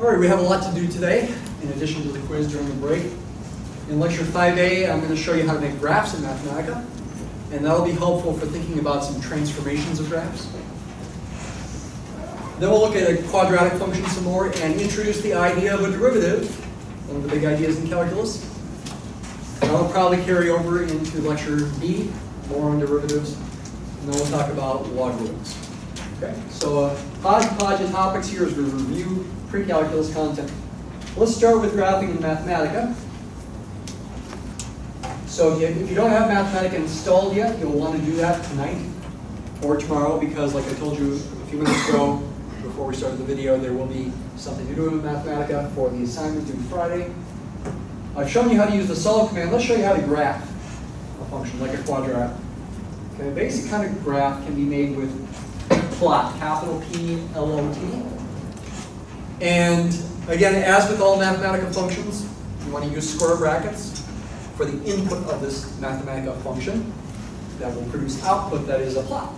All right, we have a lot to do today, in addition to the quiz during the break. In lecture 5A, I'm going to show you how to make graphs in Mathematica, and that'll be helpful for thinking about some transformations of graphs. Then we'll look at a quadratic function some more and introduce the idea of a derivative, one of the big ideas in calculus. I'll probably carry over into lecture B, more on derivatives, and then we'll talk about logarithms. Okay, so uh, hodgepodge of topics here as we review pre-calculus content. Let's start with graphing in Mathematica. So if you, don't have Mathematica installed yet, you'll want to do that tonight or tomorrow because like I told you a few minutes ago before we started the video, there will be something to do with Mathematica for the assignment due Friday. I've shown you how to use the solve command. Let's show you how to graph a function like a quadratic. Okay, a basic kind of graph can be made with plot, capital P L O T. And again, as with all Mathematica functions, you want to use square brackets for the input of this Mathematica function that will produce output that is a plot.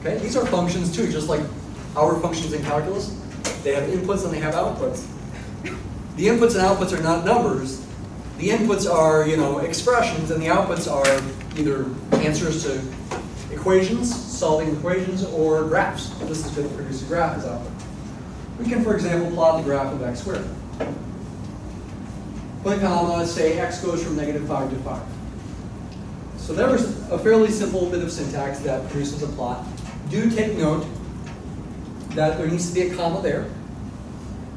Okay, these are functions too, just like our functions in calculus. They have inputs and they have outputs. The inputs and outputs are not numbers. The inputs are, you know, expressions, and the outputs are either answers to equations, solving equations, or graphs. This is going to produce a graph as output. We can, for example, plot the graph of x squared. Put comma, say x goes from negative 5 to 5. So there was a fairly simple bit of syntax that produces a plot. Do take note that there needs to be a comma there.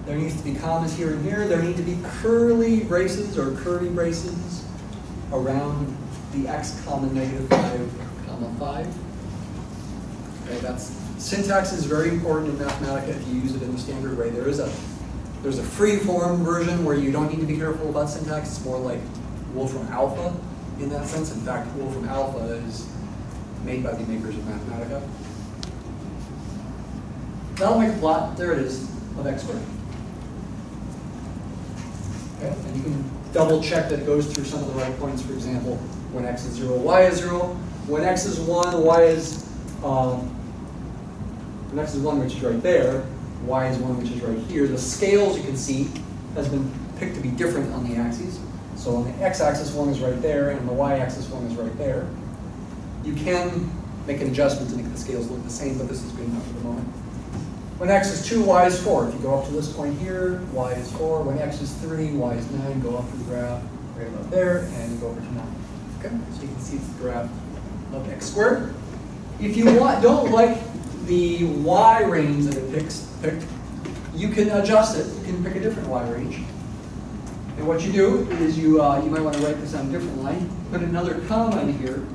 There needs to be commas here and here. There need to be curly braces or curly braces around the x comma negative 5 comma 5. Okay, that's syntax is very important in Mathematica if you use it in the standard way. There is a there's a free form version where you don't need to be careful about syntax. It's more like Wolfram Alpha in that sense. In fact, Wolfram Alpha is made by the makers of Mathematica. That'll make a plot, there it is, of x squared. Okay, and you can double check that it goes through some of the right points, for example, when x is 0, y is 0. When x is 1, y is, um, when x is 1, which is right there, y is 1, which is right here. The scales, you can see, has been picked to be different on the axes. So on the x-axis, 1 is right there, and on the y-axis, 1 is right there. You can make an adjustment to make the scales look the same, but this is good enough for the moment. When x is 2, y is 4. If you go up to this point here, y is 4. When x is 3, y is 9. Go up to the graph right about there, and go over to 9. Okay, so you can see the graph of x squared. If you want, don't like the y range that it picks, picked, you can adjust it. You can pick a different y range. And what you do is you, uh, you might want to write this on a different line. Put another comma in here,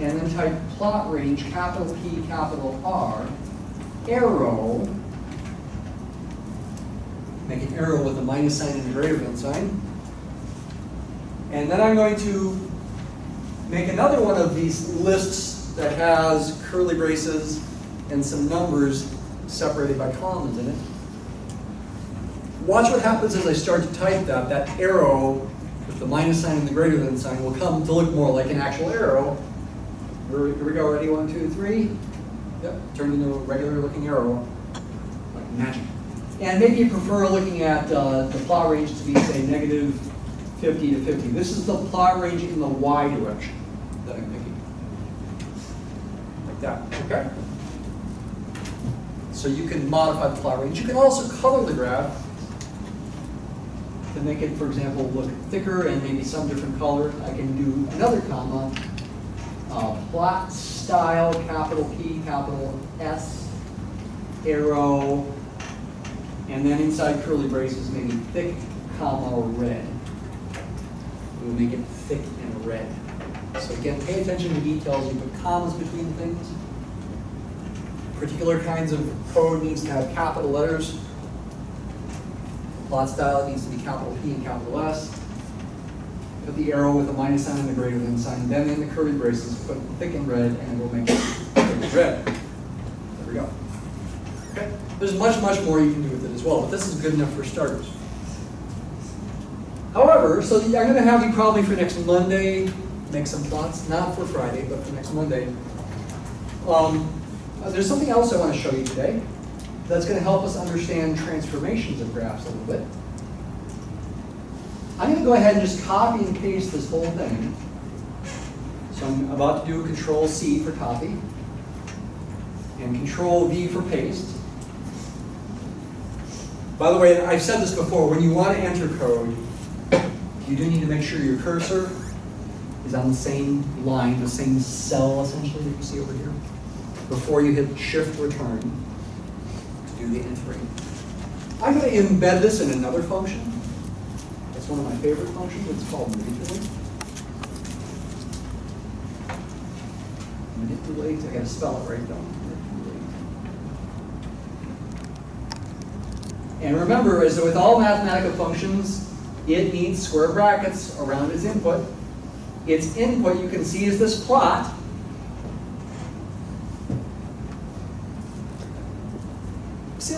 and then type plot range, capital P, capital R, arrow, make an arrow with a minus sign and a greater than sign. And then I'm going to make another one of these lists that has curly braces and some numbers separated by commas in it. Watch what happens as I start to type that. That arrow with the minus sign and the greater than sign will come to look more like an actual arrow. Here we go, ready? One, two, three. Yep, turned into a regular looking arrow, like magic. And maybe you prefer looking at uh, the plot range to be, say, negative 50 to 50. This is the plot range in the y direction that I'm picking. Like that, okay? So you can modify the plot range. You can also color the graph to make it, for example, look thicker and maybe some different color. I can do another comma, uh, plot style, capital P, capital S, arrow, and then inside curly braces, maybe thick, comma, red. We'll make it thick and red. So again, pay attention to details. You put commas between things. Particular kinds of code needs to have capital letters. Plot style needs to be capital P and capital S. Put the arrow with a minus sign and a greater than sign. Then in the curly braces, put thick and red, and we'll make it red. There we go. Okay. There's much, much more you can do with it as well, but this is good enough for starters. However, so I'm going to have you probably for next Monday make some plots, not for Friday, but for next Monday. Um, uh, there's something else I want to show you today. that's going to help us understand transformations of graphs a little bit. I'm going to go ahead and just copy and paste this whole thing. So I'm about to do Control C for copy and Control V for paste. By the way, I've said this before, when you want to enter code, you do need to make sure your cursor is on the same line, the same cell essentially that you see over here, before you hit Shift Return to do the entering. I'm going to embed this in another function. It's one of my favorite functions. It's called manipulate. Manipulate, I gotta spell it right though. And remember, as with all Mathematica functions, it needs square brackets around its input. Its input, you can see, is this plot.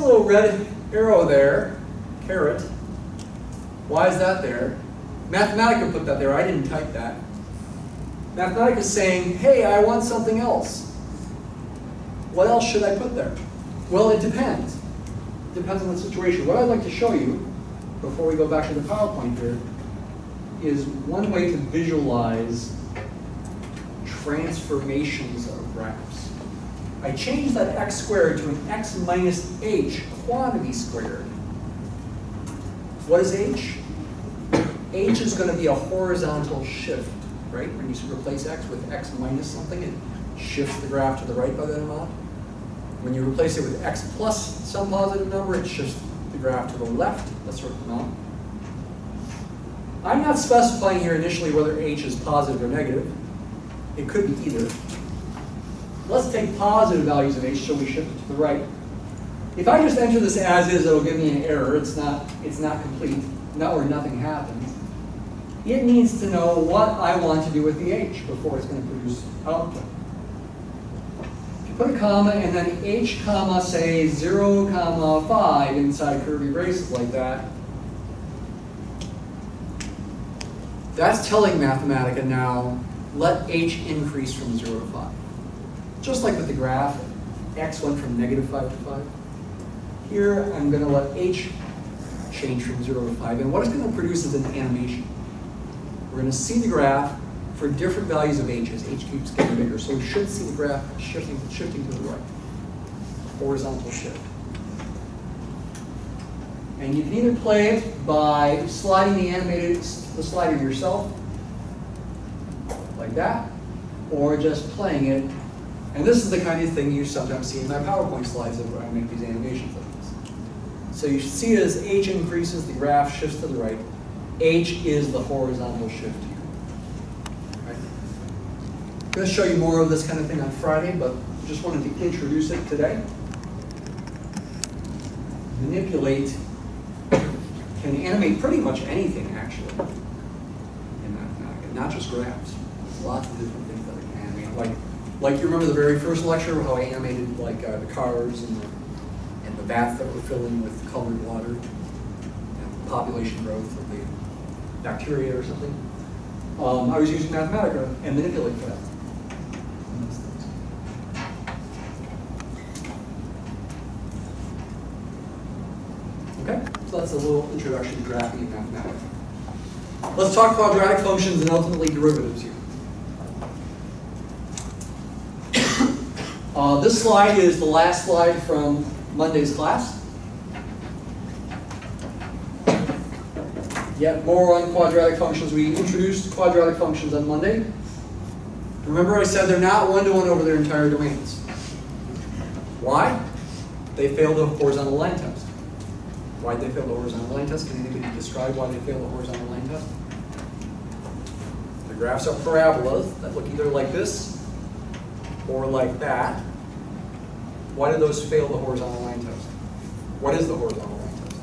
A little red arrow there, caret. Why is that there? Mathematica put that there, I didn't type that. Mathematica is saying, hey, I want something else. What else should I put there? Well, it depends. Depends on the situation. What I'd like to show you, before we go back to the PowerPoint here, is one way to visualize transformations of graphs. I change that x squared to an x minus h quantity squared. What is h? h is going to be a horizontal shift, right? When you replace x with x minus something, it shifts the graph to the right by that amount. When you replace it with x plus some positive number, it shifts the graph to the left a certain amount. I'm not specifying here initially whether h is positive or negative. It could be either. Let's take positive values of h, so we shift it to the right. If I just enter this as is, it'll give me an error. It's not, it's not complete, not where nothing happens. It needs to know what I want to do with the h before it's going to produce output. If you put a comma and then h comma, say 0 comma 5 inside curly braces like that, that's telling Mathematica now, let h increase from 0 to 5. Just like with the graph, x went from negative 5 to 5. Here, I'm going to let h change from 0 to 5. And what it's going to produce is an animation. We're going to see the graph for different values of h as h keeps getting bigger. So we should see the graph shifting, shifting to the right. Horizontal shift. And you can either play it by sliding the animated the slider yourself, like that, or just playing it. And this is the kind of thing you sometimes see in my PowerPoint slides where I make these animations like this. So you see as h increases, the graph shifts to the right. h is the horizontal shift here. Right? I'm going to show you more of this kind of thing on Friday, but just wanted to introduce it today. Manipulate can animate pretty much anything, actually, in Mathematica, not just graphs. Lots of different things that it can animate. Like, like you remember the very first lecture, how I animated like uh, the cars and the, and the vats that were filling with colored water, and population growth of the bacteria or something. Um, I was using Mathematica and Manipulate for that. Okay, so that's a little introduction to graphing and Mathematica. Let's talk about quadratic functions and ultimately derivatives here. Uh, this slide is the last slide from Monday's class. Yet more on quadratic functions. We introduced quadratic functions on Monday. Remember I said they're not one-to-one -one over their entire domains. Why? They failed the horizontal line test. Why did they fail the horizontal line test? Can anybody describe why they failed the horizontal line test? The graphs are parabolas that look either like this or like that. Why did those fail the horizontal line test? What is the horizontal line test?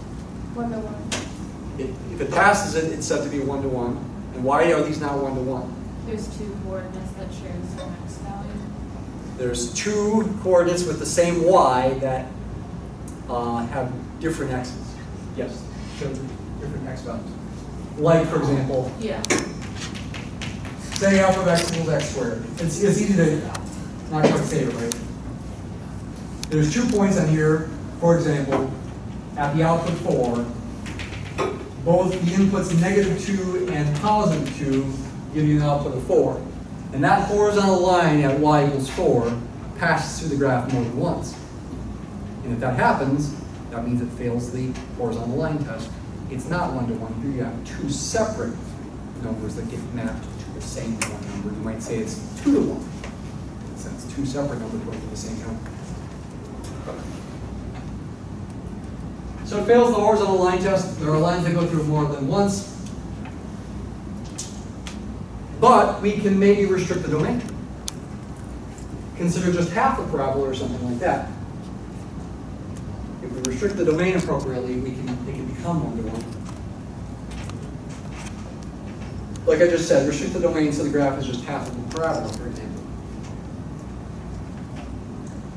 One to one. It, if it passes it, it's said to be one-to-one. And why are these not one-to-one? There's two coordinates that share the same x value. There's two coordinates with the same y that uh, have different x's. Yes, show different x values. Like, for example, Yeah. say alpha of x equals x squared. It's, it's easy to not quite say it right. There's two points on here, for example, at the output four, both the inputs negative two and positive two give you an output of four. And that horizontal line at y equals four passes through the graph more than once. And if that happens, that means it fails the horizontal line test. It's not one-to-one, here you have two separate numbers that get mapped to the same one number. You might say it's two-to-one, since two separate numbers going to the same number. So it fails the horizontal line test. There are lines that go through more than once. But we can maybe restrict the domain. Consider just half a parabola or something like that. If we restrict the domain appropriately, we can, it can become one-to-one. Like I just said, restrict the domain so the graph is just half of the parabola, for example.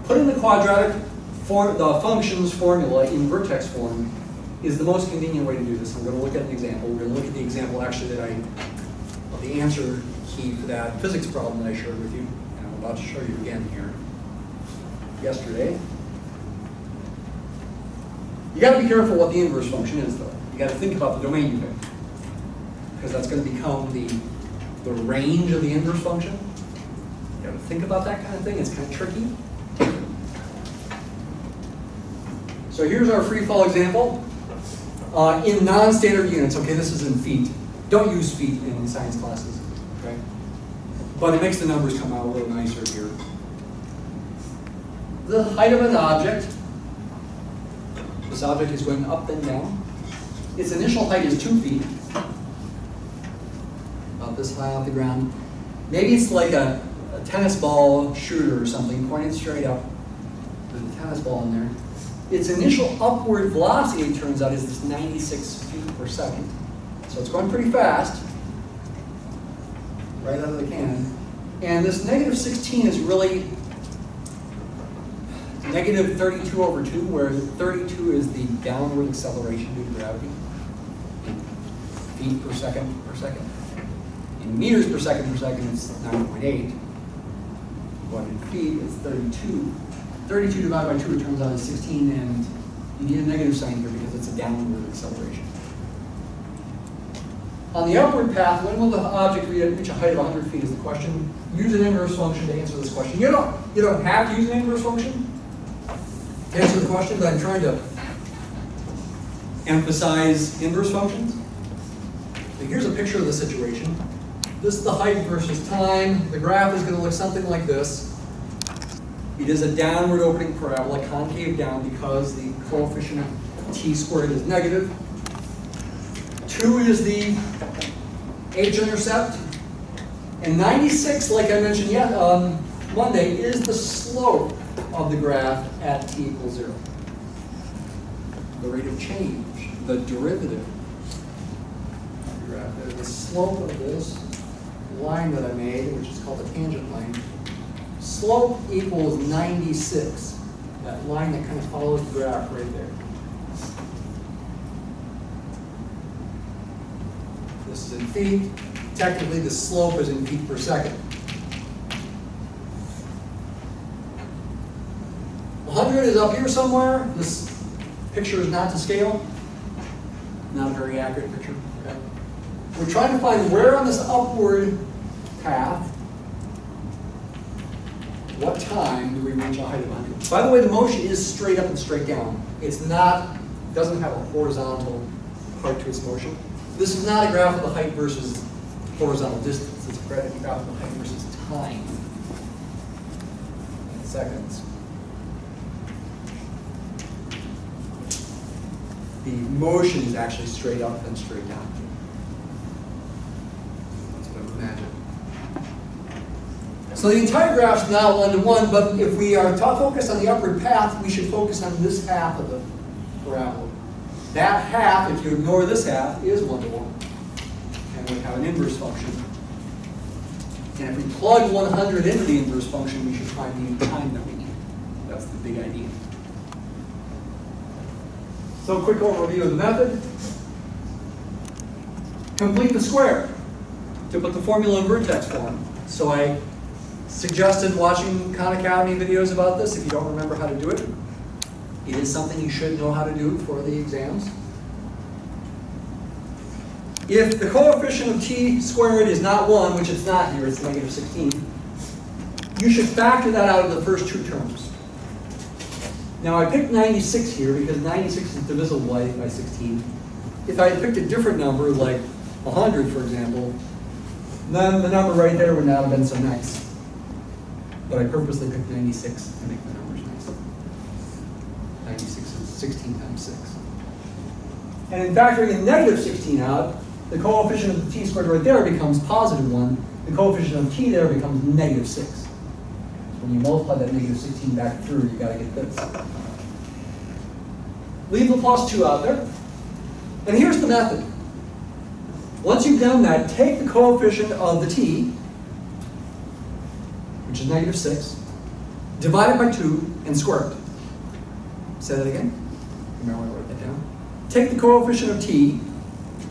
Putting the quadratic form, the functions formula in vertex form is the most convenient way to do this. I'm going to look at an example. We're going to look at the example actually that I, of the answer key for that physics problem that I shared with you, and I'm about to show you again here, yesterday. You got to be careful what the inverse function is, though. You got to think about the domain you pick, because that's going to become the the range of the inverse function. You got to think about that kind of thing. It's kind of tricky. So here's our free fall example. Uh, in non-standard units, okay, this is in feet. Don't use feet in science classes, okay? But it makes the numbers come out a little nicer here. The height of an object. This object is going up and down. Its initial height is two feet. About this high off the ground. Maybe it's like a, a tennis ball shooter or something, pointed straight up. There's a tennis ball in there. Its initial upward velocity, it turns out, is this 96 feet per second. So it's going pretty fast, right out of the cannon. And this negative 16 is really negative 32 over 2, where 32 is the downward acceleration due to gravity. Feet per second per second. In meters per second per second, it's 9.8. But in feet, it's 32. 32 divided by 2, it turns out is 16, and you need a negative sign here because it's a downward acceleration. On the upward path, when will the object reach a height of 100 feet is the question. Use an inverse function to answer this question. You don't, you don't have to use an inverse function to answer the question, but I'm trying to emphasize inverse functions. So here's a picture of the situation. This is the height versus time. The graph is going to look something like this. It is a downward opening parabola, concave down, because the coefficient of t squared is negative. Two is the h-intercept. And 96, like I mentioned yet, um, Monday, is the slope of the graph at t equals zero. The rate of change, the derivative the slope of this line that I made, which is called the tangent line. Slope equals 96. That line that kind of follows the graph right there. This is in feet. Technically, the slope is in feet per second. 100 is up here somewhere. This picture is not to scale. Not a very accurate picture. Okay. We're trying to find where on this upward path, time do we reach a height of 100? By the way, the motion is straight up and straight down. It's not, doesn't have a horizontal part to its motion. This is not a graph of the height versus horizontal distance. It's a graph of the height versus time in seconds. The motion is actually straight up and straight down. That's what I would imagine. So the entire graph is not one to one, but if we are to focus on the upward path, we should focus on this half of the parabola. That half, if you ignore this half, is one to one. And we have an inverse function. And if we plug 100 into the inverse function, we should find the time that we need. That's the big idea. So quick overview of the method. Complete the square to put the formula in vertex form. So I suggested watching Khan Academy videos about this if you don't remember how to do it. It is something you should know how to do for the exams. If the coefficient of t squared is not 1, which it's not here, it's negative 16, you should factor that out of the first two terms. Now I picked 96 here because 96 is divisible by, by 16. If I had picked a different number, like 100 for example, then the number right there would not have been so nice. But I purposely picked 96 to make the numbers nice. 96 is 16 times 6. And in factoring in negative 16 out, the coefficient of the t squared right there becomes positive 1. The coefficient of t there becomes negative 6. So when you multiply that negative 16 back through, you got to get this. Leave the plus 2 out there. And here's the method. Once you've done that, take the coefficient of the t, which is negative 6, divide it by 2, and square it. Say that again. Remember I wrote that down? Take the coefficient of t,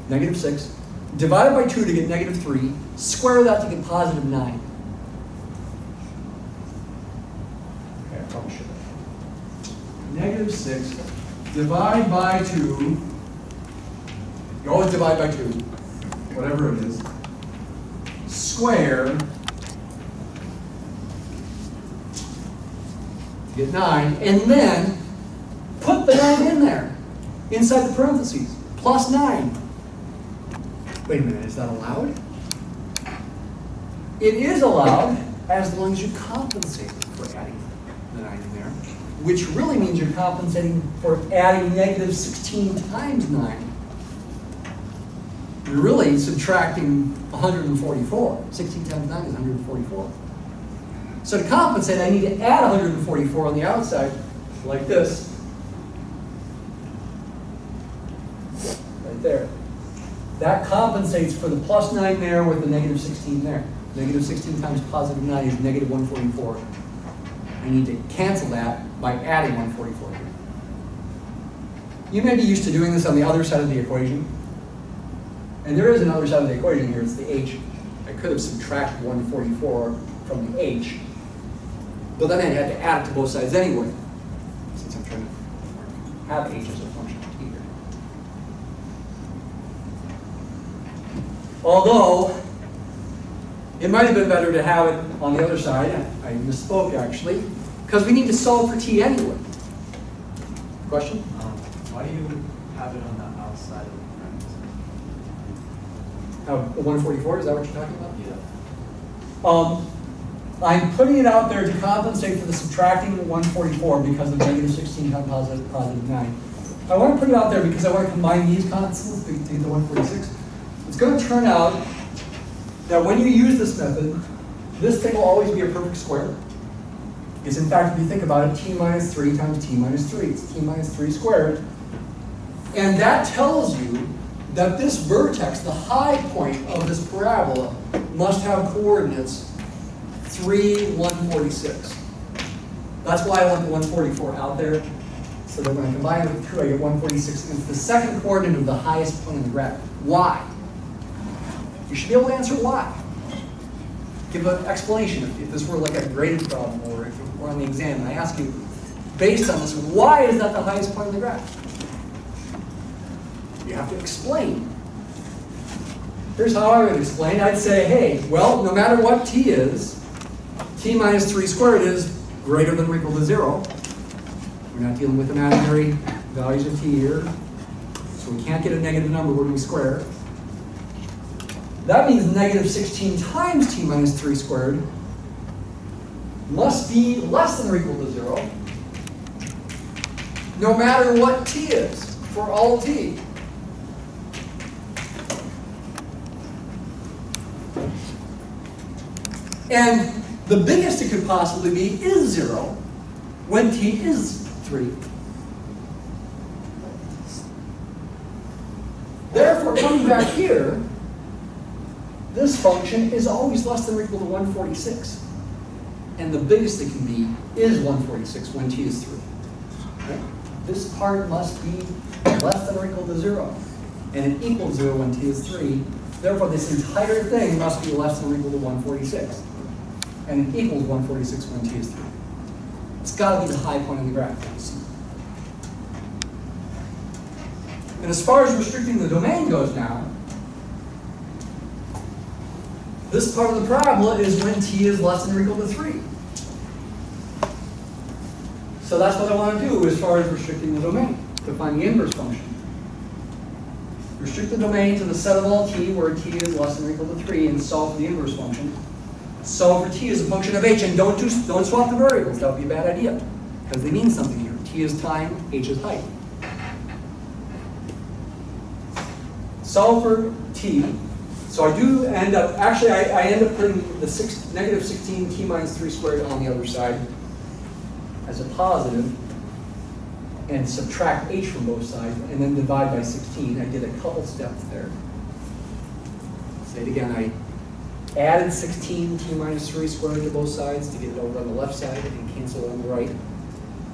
negative 6, divide it by 2 to get negative 3, square that to get positive 9. Okay, I probably should have. Negative 6, divide by 2, you always divide by 2, whatever it is, square, get 9, and then put the 9 in there, inside the parentheses, plus 9. Wait a minute, is that allowed? It is allowed as long as you compensate for adding the 9 in there, which really means you're compensating for adding negative 16 times 9. You're really subtracting 144. 16 times 9 is 144. So to compensate, I need to add 144 on the outside, like this. Right there. That compensates for the plus 9 there with the negative 16 there. Negative 16 times positive 9 is negative 144. I need to cancel that by adding 144 here. You may be used to doing this on the other side of the equation. And there is another side of the equation here, it's the h. I could have subtracted 144 from the h, but then I had to add it to both sides anyway, since I'm trying to have h as a function of t here. Although, it might have been better to have it on the other side, I misspoke actually, because we need to solve for t anyway. Question? Um, Why do you have it on the outside of the parentheses? Uh, 144, is that what you're talking about? Yeah. Um, I'm putting it out there to compensate for the subtracting of 144 because of negative 16 times positive, positive 9. I want to put it out there because I want to combine these constants to to get the 146. It's going to turn out that when you use this method, this thing will always be a perfect square. Because in fact, if you think about it, t minus 3 times t minus 3, it's t minus 3 squared. And that tells you that this vertex, the high point of this parabola, must have coordinates 3, 146. That's why I want the 144 out there, so that when I combine it with 2, I get 146. And it's the second coordinate of the highest point in the graph. Why? You should be able to answer why. Give an explanation. If, if this were like a graded problem, or if it were on the exam, and I ask you, based on this, why is that the highest point in the graph? You have to explain. Here's how I would explain. I'd say, hey, well, no matter what t is, t minus 3 squared is greater than or equal to 0. We're not dealing with imaginary values of t here. So we can't get a negative number when we square. That means negative 16 times t minus 3 squared must be less than or equal to 0, no matter what t is, for all t. And the biggest it could possibly be is 0 when t is 3. Therefore, coming back here, this function is always less than or equal to 146. And the biggest it can be is 146 when t is 3. Okay? This part must be less than or equal to 0. And it equals 0 when t is 3. Therefore, this entire thing must be less than or equal to 146. And it equals 146 when t is 3. It's got to be the high point in the graph. And as far as restricting the domain goes now, this part of the parabola is when t is less than or equal to 3. So that's what I want to do as far as restricting the domain, to find the inverse function. Restrict the domain to the set of all t where t is less than or equal to 3 and solve for the inverse function. Solve for t as a function of h and don't, do, don't swap the variables, that would be a bad idea. Because they mean something here. t is time, h is height. Solve for t. So I do end up, actually I, I end up putting the six, negative 16 t minus 3 squared on the other side as a positive and subtract h from both sides and then divide by 16. I did a couple steps there. Say it again, I added 16 t minus 3 squared to both sides to get it over on the left side and cancel it on the right.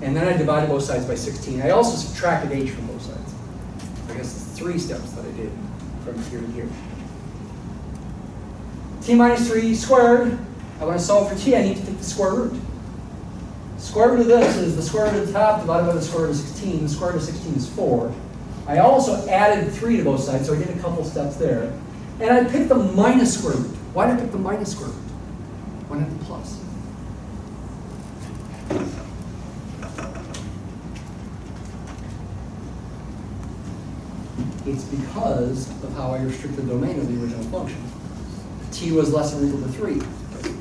And then I divided both sides by 16. I also subtracted h from both sides. I guess it's three steps that I did from here to here. t minus 3 squared, I want to solve for t, I need to take the square root. Square root of this is the square root of the top divided by the square root of 16. The square root of 16 is 4. I also added 3 to both sides, so I did a couple steps there. And I picked the minus square root. Why did I pick the minus square root? Why not the plus? It's because of how I restrict the domain of the original function. t was less than or equal to 3.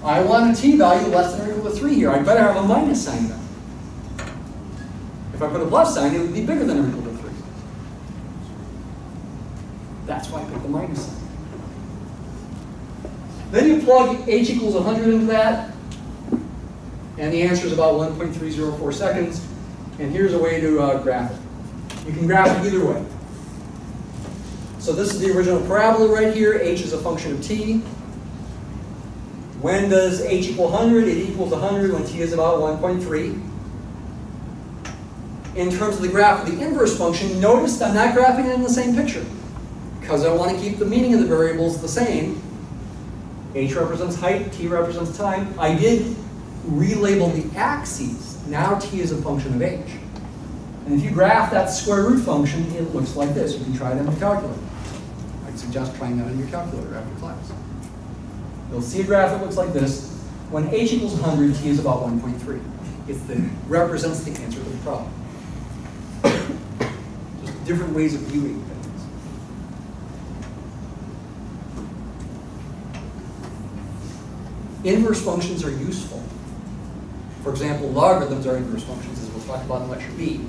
I want a t value less than or equal to 3 here. I better have a minus sign then. If I put a plus sign, it would be bigger than or equal to 3. That's why I put the minus sign. Then you plug h equals 100 into that, and the answer is about 1.304 seconds. And here's a way to uh, graph it. You can graph it either way. So this is the original parabola right here. h is a function of t. When does h equal 100? It equals 100 when t is about 1.3. In terms of the graph of the inverse function, notice I'm not graphing it in the same picture. Because I want to keep the meaning of the variables the same. H represents height, t represents time. I did relabel the axes. Now t is a function of h. And if you graph that square root function, it looks like this. You can try it on your calculator. I'd suggest trying that on your calculator after class. You'll see a graph that looks like this. When h equals 100, t is about 1.3. It represents the answer to the problem. Just different ways of viewing things. Inverse functions are useful. For example, logarithms are inverse functions, as we'll talk about in lecture B.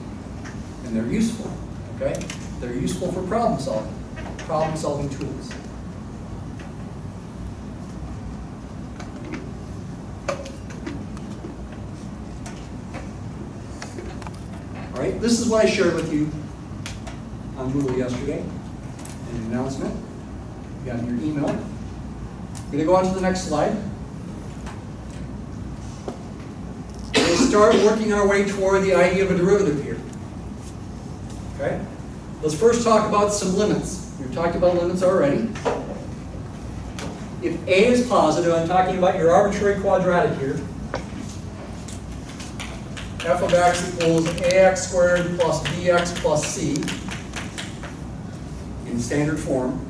And they're useful, okay? They're useful for problem solving, problem solving tools. All right, this is what I shared with you on Moodle yesterday, an announcement. You got in your email. I'm going to go on to the next slide. We'll start working our way toward the idea of a derivative here. Okay? Let's first talk about some limits. We've talked about limits already. If a is positive, I'm talking about your arbitrary quadratic here. f of x equals ax squared plus bx plus c in standard form.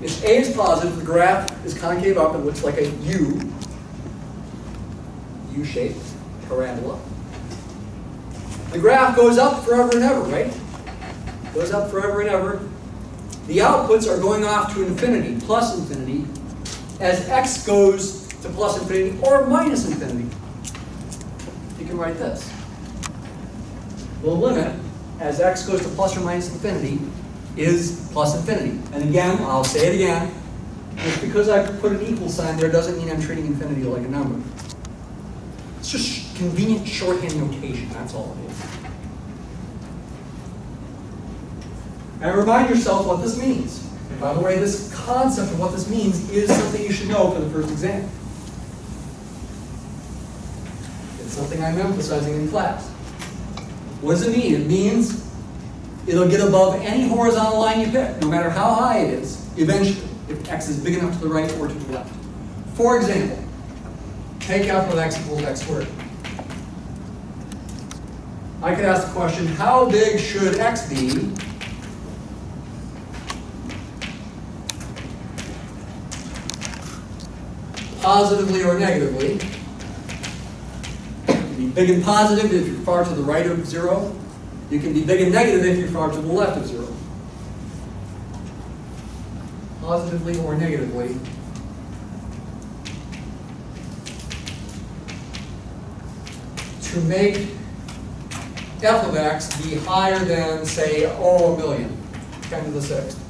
If a is positive, the graph is concave up, it looks like a U, U-shaped parabola. The graph goes up forever and ever, right? Goes up forever and ever. The outputs are going off to infinity, plus infinity, as x goes to plus infinity or minus infinity. You can write this. The limit, as x goes to plus or minus infinity, is plus infinity. And again, I'll say it again, just because I put an equal sign there doesn't mean I'm treating infinity like a number. It's just convenient shorthand notation, that's all it is. And remind yourself what this means. And by the way, this concept of what this means is something you should know for the first exam. It's something I'm emphasizing in class. What does it mean? It means it'll get above any horizontal line you pick, no matter how high it is, eventually, if x is big enough to the right or to the left. For example, take f of x equals x squared. I could ask the question, how big should x be positively or negatively? Be big and positive if you're far to the right of zero. You can be big and negative if you're far to the left of zero. Positively or negatively, to make f of x be higher than, say, oh, a million, 10 to the sixth.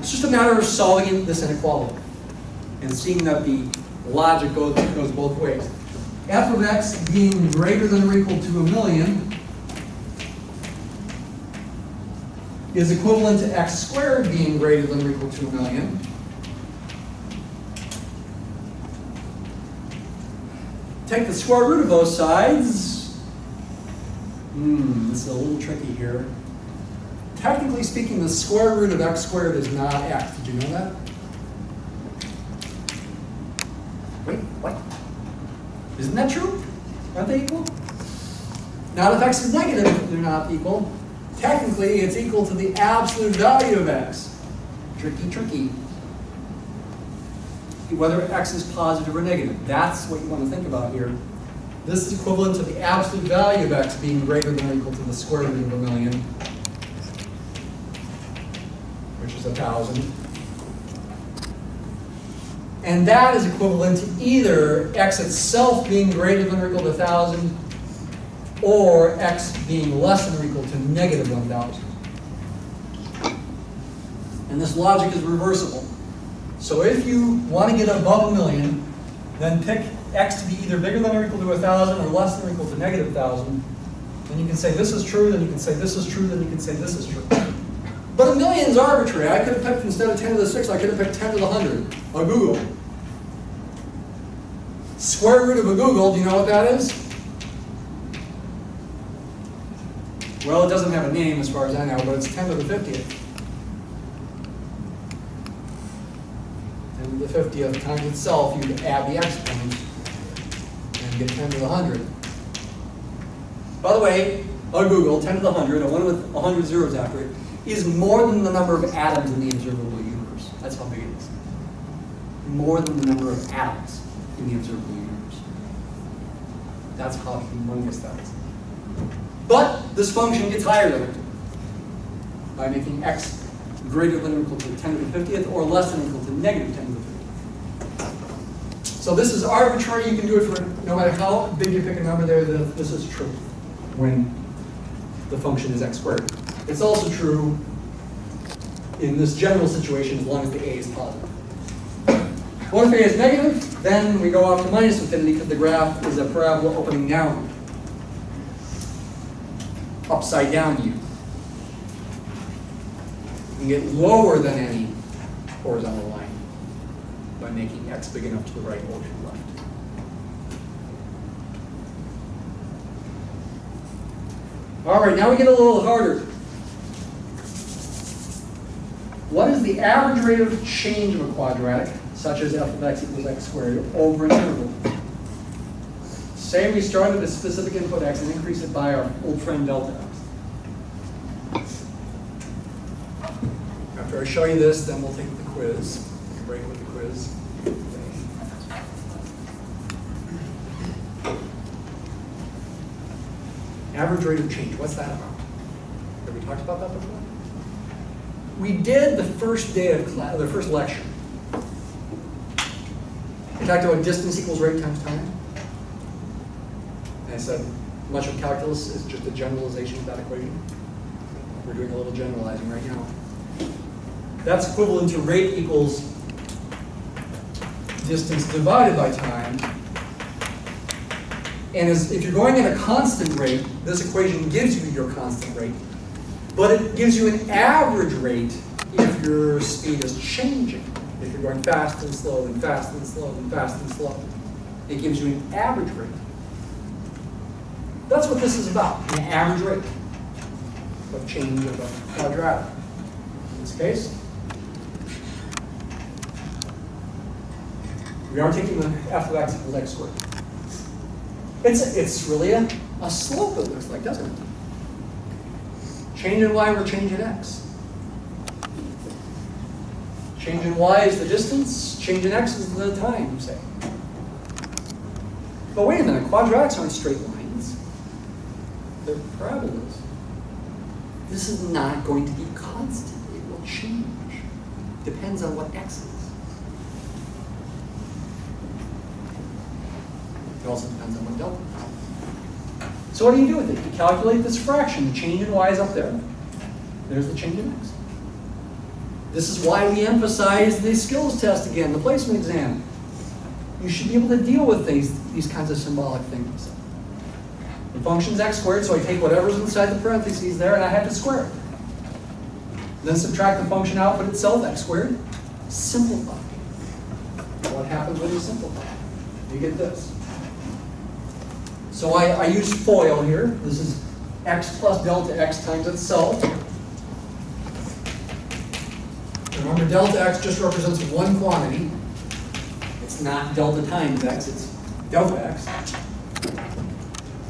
It's just a matter of solving this inequality and seeing that the logic goes, goes both ways. f of x being greater than or equal to a million is equivalent to x squared being greater than or equal to a million. Take the square root of both sides. Hmm, this is a little tricky here. Technically speaking, the square root of x squared is not x. Did you know that? Wait, what? Isn't that true? Aren't they equal? Not if x is negative, they're not equal. Technically, it's equal to the absolute value of x. Tricky, tricky. Whether x is positive or negative. That's what you want to think about here. This is equivalent to the absolute value of x being greater than or equal to the square root of a million, which is a thousand. And that is equivalent to either x itself being greater than or equal to 1,000 or x being less than or equal to negative 1,000. And this logic is reversible. So if you want to get above a million, then pick x to be either bigger than or equal to 1,000 or less than or equal to negative 1,000. Then you can say this is true, then you can say this is true, then you can say this is true. But a million is arbitrary. I could have picked, instead of 10 to the 6, I could have picked 10 to the 100, a googol. Square root of a googol, do you know what that is? Well, it doesn't have a name as far as I know, but it's 10 to the 50th. To the 50th times itself, you add the exponent and get 10 to the 100. By the way, a googol, 10 to the 100, a one with 100 zeros after it, is more than the number of atoms in the observable universe. That's how big it is. More than the number of atoms in the observable universe. That's how humongous that is. But this function gets higher than it by making x greater than or equal to 10 to the 50th or less than or equal to negative 10 to the 50th. So this is arbitrary. You can do it for no matter how big you pick a number there, this is true when the function is x squared. It's also true in this general situation as long as the a is positive. What if a is negative? Then we go off to minus infinity because the graph is a parabola opening down. Upside down u. You can get lower than any horizontal line by making x big enough to the right or to the left. All right, now we get a little harder. What is the average rate of change of a quadratic, such as f of x equals x squared, over an interval? Say we start at a specific input x and increase it by our old friend delta x. After I show you this, then we'll take the quiz. Break with the quiz. Average rate of change, what's that about? Have we talked about that before? We did the first day of class, the first lecture. We talked about distance equals rate times time. And I said much of calculus is just a generalization of that equation. We're doing a little generalizing right now. That's equivalent to rate equals distance divided by time. And as, if you're going at a constant rate, this equation gives you your constant rate. But it gives you an average rate if your speed is changing. If you're going fast and slow and fast and slow and fast and slow. It gives you an average rate. That's what this is about, an average rate of change of a quadratic. In this case, we are taking the f of x x squared. It's, it's really a, a slope it looks like, doesn't it? Change in y or change in x. Change in y is the distance, change in x is the time, you say. But wait a minute, quadratics aren't straight lines. They're parabolas. This is not going to be constant. It will change. Depends on what x is. It also depends on what delta is. So what do you do with it? You calculate this fraction. The change in y is up there. There's the change in x. This is why we emphasize the skills test again, the placement exam. You should be able to deal with these, these kinds of symbolic things. The function's x squared, so I take whatever's inside the parentheses there and I have to square it. Then subtract the function output itself, x squared. Simplify. What happens when you simplify? You get this. So I, I use FOIL here. This is x plus delta x times itself. Remember, delta x just represents one quantity. It's not delta times x, it's delta x.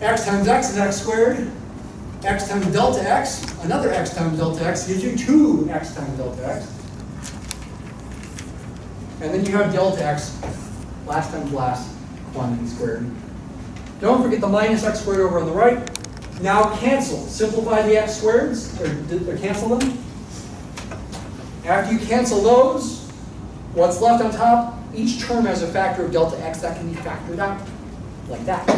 x times x is x squared. x times delta x, another x times delta x gives you two x times delta x. And then you have delta x, last times last quantity squared. Don't forget the minus x squared over on the right. Now cancel, simplify the x squareds, or, or cancel them. After you cancel those, what's left on top, each term has a factor of delta x that can be factored out, like that.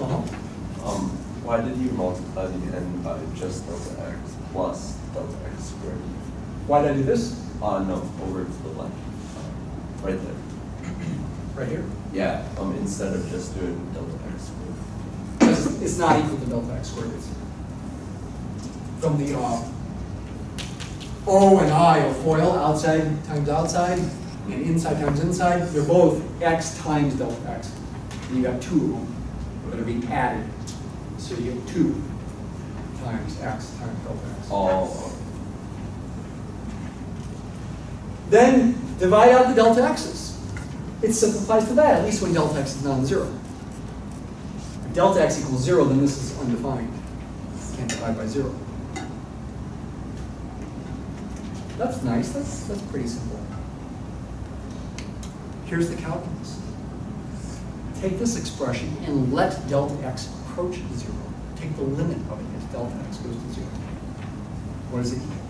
Uh-huh. Um, why did you multiply the n by just delta x plus delta x squared? Why did I do this? Uh, no, over to the left, uh, right there. Right here. Yeah, um, instead of just doing delta x squared. It's not equal to delta x squared. It's from the uh, O and I of FOIL, outside times outside, and inside times inside, they're both x times delta x. And you got two of them that are being added. So you get two times x times delta x. All, Then divide out the delta x's. It simplifies to that, at least when delta x is non-zero. If delta x equals zero, then this is undefined. Can't divide by zero. That's nice, that's, that's pretty simple. Here's the calculus. Take this expression and let delta x approach zero. Take the limit of it as delta x goes to zero. What does it equal?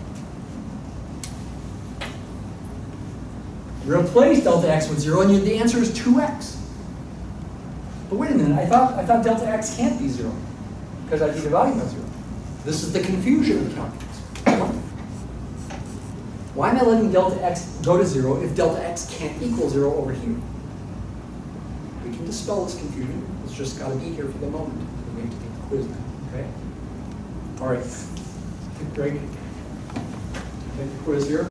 Replace delta x with zero, and you, the answer is two x. But wait a minute, I thought, I thought delta x can't be zero, because I'd be dividing by zero. This is the confusion of the calculus. Why am I letting delta x go to zero if delta x can't equal zero over here? We can dispel this confusion, it's just gotta be here for the moment. We have to take the quiz now, okay? All right, Greg, take the quiz here.